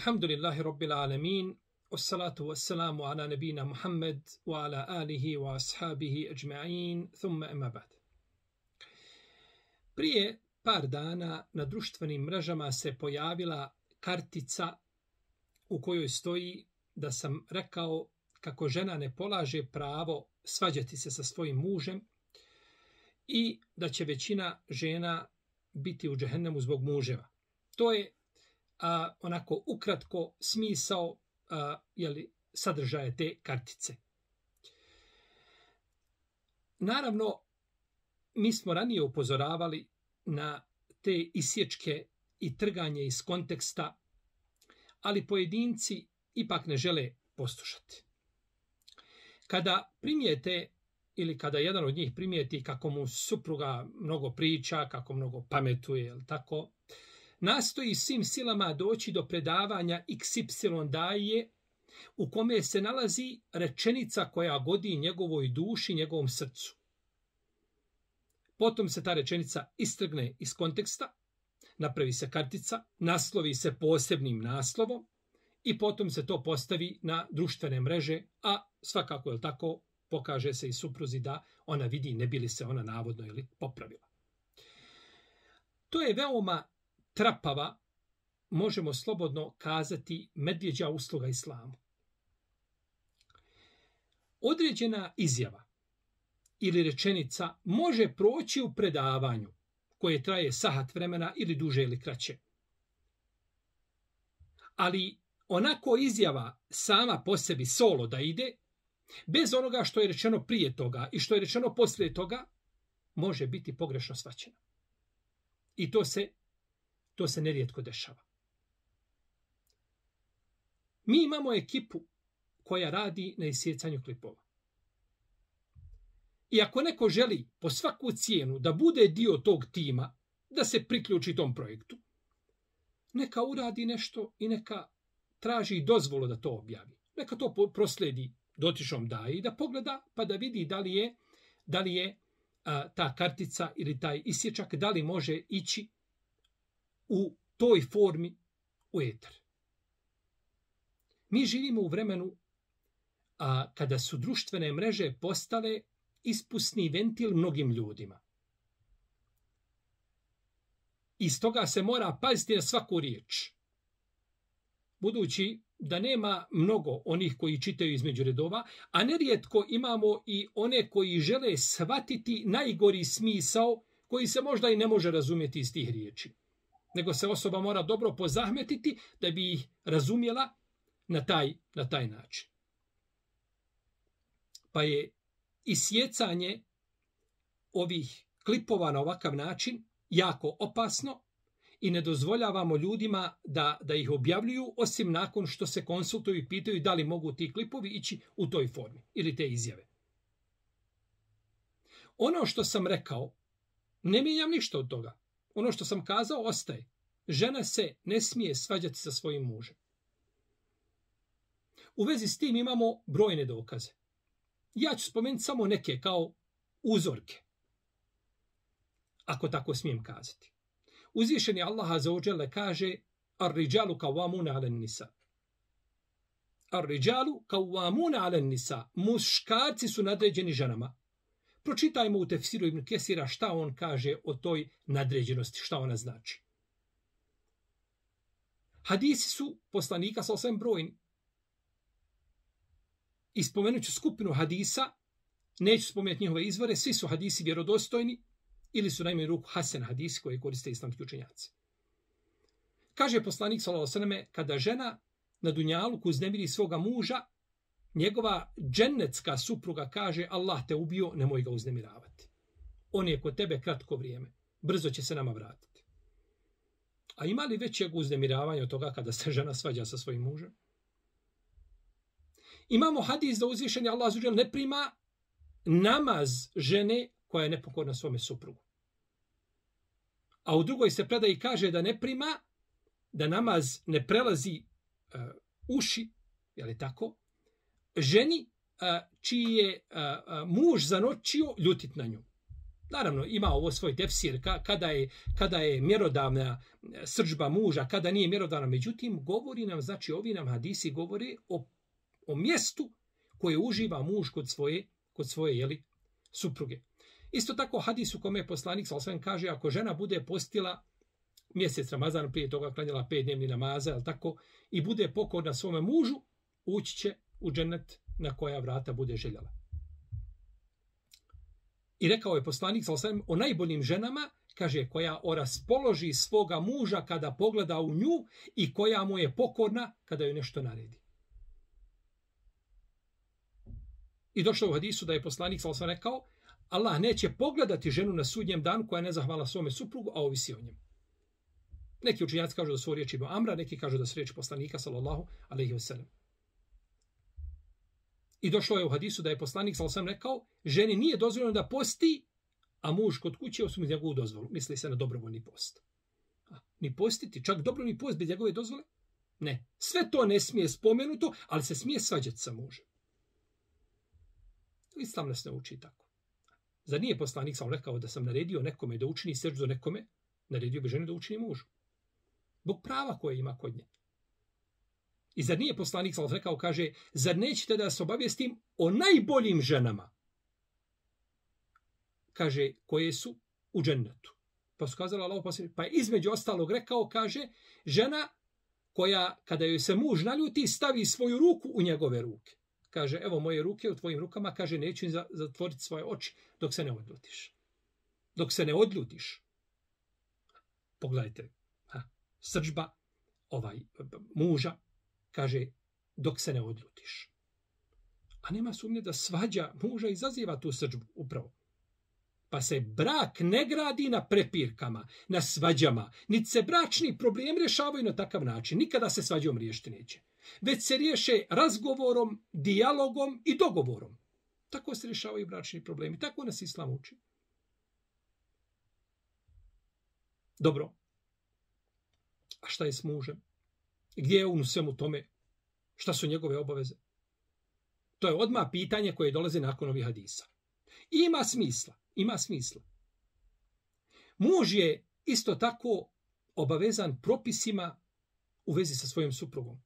Alhamdulillahi Rabbil Alamin, wassalatu wassalamu ala nebina Muhammed wa ala alihi wa ashabihi ajma'in, thumma ema ba'd. Prije par dana na društvenim mrežama se pojavila kartica u kojoj stoji da sam rekao kako žena ne polaže pravo svađati se sa svojim mužem i da će većina žena biti u džehennemu zbog muževa. To je a, onako ukratko smisao a, jeli, sadržaje te kartice. Naravno, mi smo ranije upozoravali na te isječke i trganje iz konteksta, ali pojedinci ipak ne žele poslušati. Kada primijete ili kada jedan od njih primijeti kako mu supruga mnogo priča, kako mnogo pametuje, ili tako, nastoji svim silama doći do predavanja XY daje u kome se nalazi rečenica koja godi njegovoj duši, njegovom srcu. Potom se ta rečenica istrgne iz konteksta, napravi se kartica, naslovi se posebnim naslovom i potom se to postavi na društvene mreže, a svakako je tako pokaže se i supruzi da ona vidi ne bili se ona navodno ili popravila. To je veoma trapava, možemo slobodno kazati, medvjeđa usluga islamu. Određena izjava ili rečenica može proći u predavanju koje traje sahat vremena ili duže ili kraće. Ali onako izjava sama po sebi solo da ide, bez onoga što je rečeno prije toga i što je rečeno poslije toga, može biti pogrešno svaćena. I to se To se nerijetko dešava. Mi imamo ekipu koja radi na isjecanju klipova. I ako neko želi po svaku cijenu da bude dio tog tima, da se priključi tom projektu, neka uradi nešto i neka traži dozvolu da to objavi. Neka to prosledi dotičnom daji da pogleda pa da vidi da li je, da li je a, ta kartica ili taj isječak, da li može ići u toj formi u etar. Mi živimo u vremenu a kada su društvene mreže postale ispusni ventil mnogim ljudima. Iz toga se mora paziti na svaku riječ. Budući da nema mnogo onih koji čitaju između redova, a nerijetko imamo i one koji žele shvatiti najgori smisao koji se možda i ne može razumjeti iz tih riječi nego se osoba mora dobro pozahmetiti da bi ih razumjela na taj, na taj način. Pa je isjecanje ovih klipova na ovakav način jako opasno i ne dozvoljavamo ljudima da, da ih objavljuju osim nakon što se konsultuju i pitaju da li mogu ti klipovi ići u toj formi ili te izjave. Ono što sam rekao, ne mijenjam ništa od toga ono što sam kazao ostaje. Žena se ne smije svađati sa svojim mužem. U vezi s tim imamo brojne dokaze. Ja ću spomenuti samo neke kao uzorke. Ako tako smijem kazati. Uzvišeni Allaha za ođele kaže ar riđalu kao ala nisa. Ar riđalu kao ala nisa. Muškarci su nadređeni ženama. Pročitajmo u tefsiru Ibn Kesira šta on kaže o toj nadređenosti, šta ona znači. Hadisi su poslanika sa osvijem brojni. I spomenut ću skupinu hadisa, neću spomenuti njihove izvore, svi su hadisi vjerodostojni ili su najmanje ruku Hasan hadisi koje koriste islamski učenjaci. Kaže poslanik sa osvijem, kada žena na Dunjalu uznemiri svoga muža, njegova džennetska supruga kaže Allah te ubio, nemoj ga uznemiravati. On je kod tebe kratko vrijeme. Brzo će se nama vratiti. A ima li većeg uznemiravanja od toga kada se žena svađa sa svojim mužem? Imamo hadis da uzvišenje Allah zuđel ne prima namaz žene koja je nepokorna svome suprugu. A u drugoj se predaji kaže da ne prima, da namaz ne prelazi uh, uši, je li tako, ženi a, čiji je a, a, muž zanočio ljutit na nju. Naravno, ima ovo svoj tefsir, kada je, kada je mjerodavna e, sržba srđba muža, kada nije mjerodavna. Međutim, govori nam, znači ovi nam hadisi govore o, o mjestu koje uživa muž kod svoje, kod svoje jeli, supruge. Isto tako hadis u kome je poslanik Salosven kaže, ako žena bude postila mjesec Ramazan, prije toga klanjala pet dnevni namaza, ali tako, i bude pokorna svome mužu, ući će u džennet na koja vrata bude željela. I rekao je poslanik Salosven o najboljim ženama, kaže, koja oraspoloži svoga muža kada pogleda u nju i koja mu je pokorna kada joj nešto naredi. I došlo u hadisu da je poslanik Salosven rekao, Allah neće pogledati ženu na sudnjem danu koja ne zahvala svome suprugu, a ovisi o njemu. Neki učinjaci kažu da su riječi Ibn Amra, neki kažu da su riječi poslanika, sallallahu alaihi wasallam. I došlo je u hadisu da je poslanik, sa alaihi rekao, ženi nije dozvoljeno da posti, a muž kod kuće osim njegovu dozvolu. Misli se na dobrovoljni post. A, ni postiti, čak dobrovoljni post bez njegove dozvole? Ne. Sve to ne smije spomenuto, ali se smije svađati sa mužem. Islam nas ne uči tako. Zar nije poslanik sam rekao da sam naredio nekome da učini srđu nekome, naredio bi ženi da učini mužu. Bog prava koje ima kod nje. I zar nije poslanik sallallahu rekao, kaže, zar nećete da se obavijestim o najboljim ženama? Kaže, koje su u džennetu. Pa su kazali Allah, pa, pa je između ostalog rekao, kaže, žena koja, kada joj se muž naljuti, stavi svoju ruku u njegove ruke kaže, evo moje ruke u tvojim rukama, kaže, neću im zatvoriti svoje oči dok se ne odljutiš. Dok se ne odljutiš. Pogledajte, ha, srđba ovaj, muža, kaže, dok se ne odljutiš. A nema sumnje da svađa muža izaziva tu srđbu upravo. Pa se brak ne gradi na prepirkama, na svađama. Niti se bračni problem rješavaju na takav način. Nikada se svađom riješiti neće već se riješe razgovorom, dijalogom i dogovorom. Tako se rješavaju bračni problemi. Tako nas Islam uči. Dobro. A šta je s mužem? Gdje je on u svemu tome? Šta su njegove obaveze? To je odmah pitanje koje dolazi nakon ovih hadisa. Ima smisla. Ima smisla. Muž je isto tako obavezan propisima u vezi sa svojim suprugom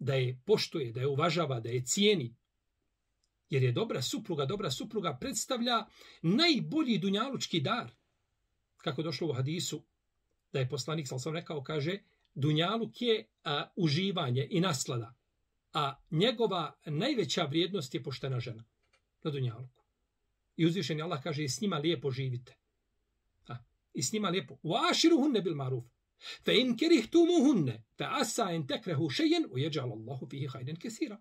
da je poštuje, da je uvažava, da je cijeni. Jer je dobra supruga, dobra supruga predstavlja najbolji dunjalučki dar. Kako došlo u hadisu, da je poslanik, sam sam rekao, kaže, dunjaluk je a, uživanje i naslada, a njegova najveća vrijednost je poštena žena na dunjaluku. I uzvišen je Allah kaže, i s njima lijepo živite. A, I s njima lijepo. U aširu bil maruf. Fe in kerihtumuhunne, fe asa in tekrehu šejen, ujeđal Allahu fihi hajden kesira.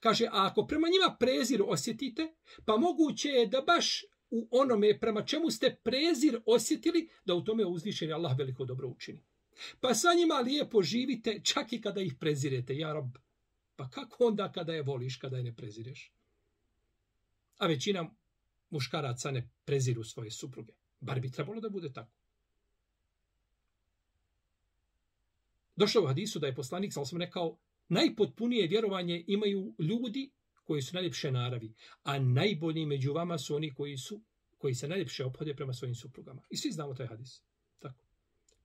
Kaže, a ako prema njima prezir osjetite, pa moguće je da baš u onome prema čemu ste prezir osjetili, da u tome uzvišeni Allah veliko dobro učini. Pa sa njima lijepo živite, čak i kada ih prezirete, ja rob. Pa kako onda kada je voliš, kada je ne prezireš? A većina muškaraca ne preziru svoje supruge. Bar bi trebalo da bude tako. Došlo u hadisu da je poslanik, sam sam rekao, najpotpunije vjerovanje imaju ljudi koji su najljepše naravi, a najbolji među vama su oni koji su koji se najljepše ophode prema svojim suprugama. I svi znamo taj hadis.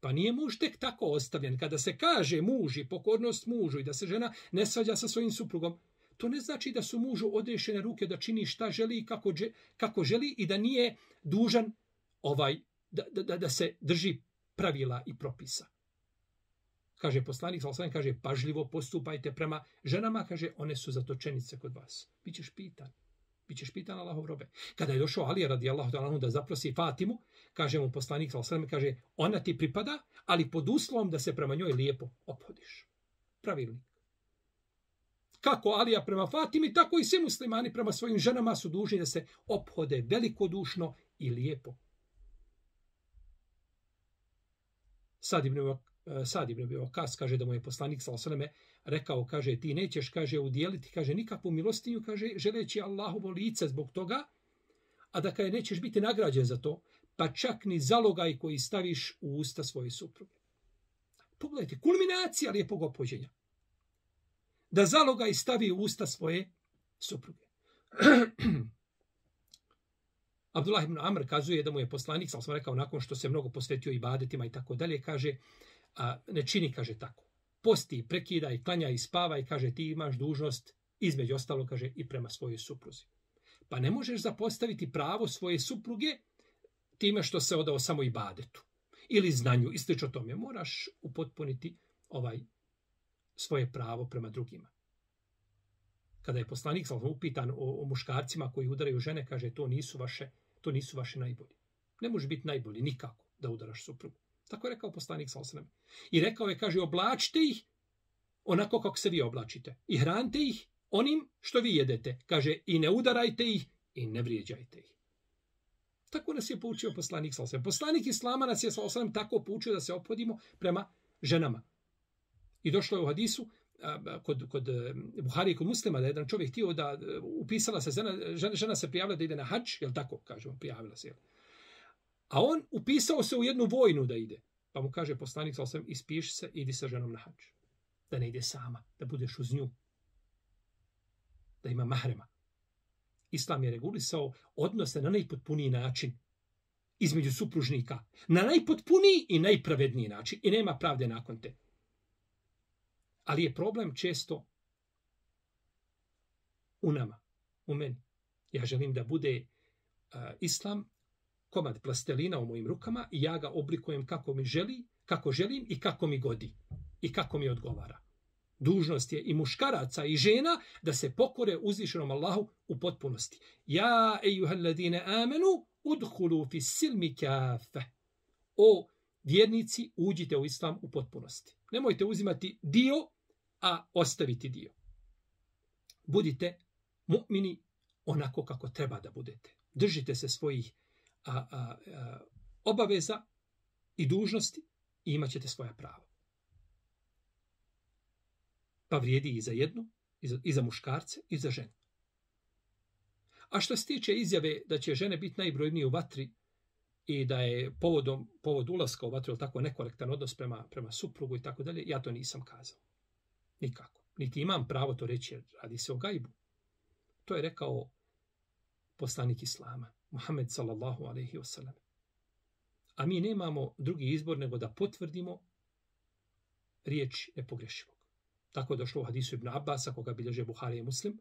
Pa nije muž tek tako ostavljen. Kada se kaže muž i pokornost mužu i da se žena ne svađa sa svojim suprugom, to ne znači da su mužu odrešene ruke da čini šta želi i kako, kako želi i da nije dužan ovaj da, da, da se drži pravila i propisa kaže poslanik, sallallahu kaže, pažljivo postupajte prema ženama, kaže, one su zatočenice kod vas. Bićeš pitan. Bićeš pitan Allahov robe. Kada je došao Ali radijallahu ta'ala da zaprosi Fatimu, kaže mu poslanik, sallallahu kaže, ona ti pripada, ali pod uslovom da se prema njoj lijepo ophodiš. Pravilnik. Kako Alija prema Fatimi, tako i svi muslimani prema svojim ženama su dužni da se ophode velikodušno i lijepo. Sad ibn Eh, Sad ibn Abi Waqas kaže da mu je poslanik sallallahu alejhi ve rekao kaže ti nećeš kaže udjeliti kaže nikakvu milostinju kaže želeći Allahovo lice zbog toga a da kaže nećeš biti nagrađen za to pa čak ni zalogaj koji staviš u usta svoje supruge. Pogledajte, kulminacija lijepog opođenja. Da zalogaj stavi u usta svoje supruge. Abdullah ibn Amr kazuje da mu je poslanik, sam sam rekao, nakon što se mnogo posvetio ibadetima i tako dalje, kaže, a, ne čini, kaže tako. Posti, prekida i klanja i spava i kaže, ti imaš dužnost, između ostalo, kaže, i prema svojoj supruzi. Pa ne možeš zapostaviti pravo svoje supruge time što se odao samo ibadetu ili znanju i slično tome. Moraš upotpuniti ovaj svoje pravo prema drugima. Kada je poslanik sam upitan o, o muškarcima koji udaraju žene, kaže to nisu vaše, to nisu vaše najbolji. Ne može biti najbolji nikako da udaraš suprugu. Tako je rekao poslanik sa osrem. I rekao je, kaže, oblačite ih onako kako se vi oblačite. I hranite ih onim što vi jedete. Kaže, i ne udarajte ih i ne vrijeđajte ih. Tako nas je poučio poslanik sa osrem. Poslanik Islama nas je sa osrem tako poučio da se opodimo prema ženama. I došlo je u hadisu, kod, kod e, Buhari i kod muslima, da jedan čovjek htio da e, upisala se, žena, žena, se prijavila da ide na hač, jel tako, kažemo, prijavila se, jel? A on upisao se u jednu vojnu da ide. Pa mu kaže poslanik, sa osam, ispiši se, idi sa ženom na hač. Da ne ide sama, da budeš uz nju. Da ima mahrema. Islam je regulisao odnose na najpotpuniji način između supružnika. Na najpotpuniji i najpravedniji način. I nema pravde nakon te. Ali je problem često u nama, u meni. Ja želim da bude uh, islam komad plastelina u mojim rukama i ja ga oblikujem kako mi želi, kako želim i kako mi godi i kako mi odgovara. Dužnost je i muškaraca i žena da se pokore uzvišenom Allahu u potpunosti. Ja, ejuhalladine amenu, udhulu fi silmi kafe. O vjernici, uđite u islam u potpunosti. Nemojte uzimati dio, a ostaviti dio. Budite mu'mini onako kako treba da budete. Držite se svojih a, a, a, obaveza i dužnosti i imat ćete svoja prava. Pa vrijedi i za jednu, i za, i za muškarce, i za ženu. A što se tiče izjave da će žene biti najbrojnije u vatri i da je povodom, povod ulaska u vatru tako nekorektan odnos prema, prema suprugu i tako dalje, ja to nisam kazao. Nikako. Niti imam pravo to reći jer radi se o gajbu. To je rekao poslanik Islama. Muhammed sallallahu alaihi wasallam. A mi nemamo drugi izbor nego da potvrdimo riječ nepogrešivog. Tako je došlo u hadisu Ibn Abbasa, koga bilježe Buhari i Muslim.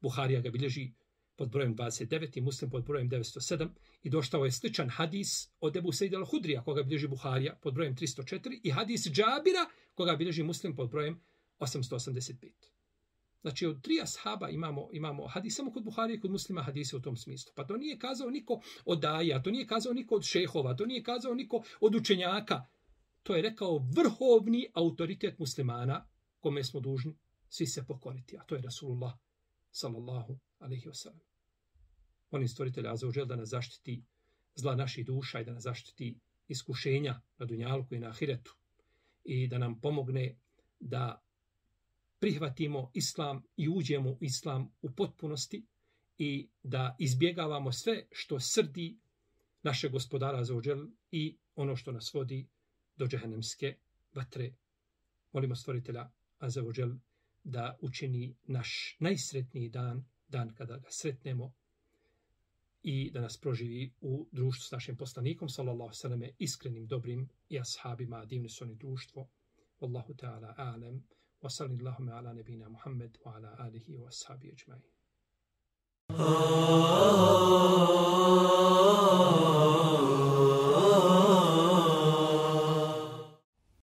Buharija ga bilježi pod brojem 29 i Muslim pod brojem 907 i doštao je sličan hadis od Ebu Sejid al-Hudrija, koga bilježi Buharija pod brojem 304 i hadis Džabira, koga bilježi Muslim pod brojem 885. Znači, od tri ashaba imamo, imamo hadis, samo kod Buhari i kod muslima hadise u tom smislu. Pa to nije kazao niko od daja, to nije kazao niko od šehova, to nije kazao niko od učenjaka. To je rekao vrhovni autoritet muslimana kome smo dužni svi se pokoriti. A to je Rasulullah sallallahu alaihi wasallam. On je stvoritelj Azzawajal da nas zaštiti zla naših duša i da nas zaštiti iskušenja na dunjalku i na ahiretu. I da nam pomogne da prihvatimo islam i uđemo u islam u potpunosti i da izbjegavamo sve što srdi naše gospodara za ođel i ono što nas vodi do džehennemske vatre. Molimo stvoritelja Azzawajal da učini naš najsretniji dan, dan kada ga sretnemo i da nas proživi u društvu s našim poslanikom, sallallahu sallame, iskrenim, dobrim i ashabima, divni su oni društvo. Wallahu ta'ala alem. وصل اللهم على نبينا محمد وعلى آله وأصحابه أجمعين